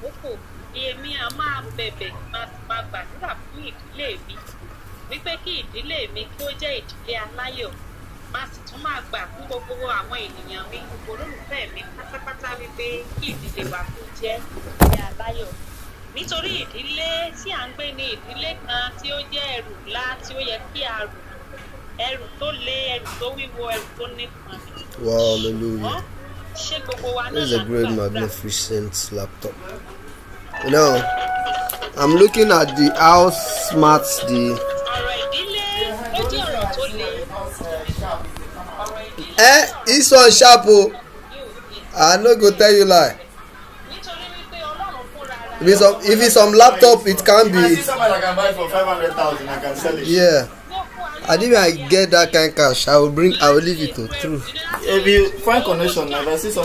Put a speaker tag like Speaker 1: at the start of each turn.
Speaker 1: àkókò èmi a máa bẹ̀bẹ̀ máa gbàdúrà fún ìdílé mi. Wípé kí ìdílé mi kí ó jẹ́ ìdílé aláyọ̀. Máa sì tún máa gbà fún gbogbo àwọn ènìyàn mi gbogbo olólùfẹ́ mi pátápátá wípé kí ìdílé wa kó jẹ́ ìdílé aláyọ̀. Nítorí ìdílé tí à ń gbé ní ìdílé kan tí ó jẹ́ ẹrù ńlá tí ó yẹ kí a rù. Ẹrù tó le ẹrù tó wíwo ẹrù tó nípọn.
Speaker 2: Hallelujah.
Speaker 1: Ṣé gbogbo wa náà
Speaker 2: This is a great magnificent laptop. You know, I'm looking at the how smart the
Speaker 1: ọ̀rọ̀ ìdílé ó jẹ́ ọ̀rọ̀ tó le
Speaker 2: eh this one sharp I no go tell you lie. If it's some if it's some laptop it can
Speaker 3: If I see
Speaker 2: be
Speaker 3: somebody I can buy for 500,000, I can sell it.
Speaker 2: yeah.
Speaker 1: Wa ní
Speaker 2: I get that kind cash. I will bring I will leave it to true.
Speaker 3: If you find connection, if I see some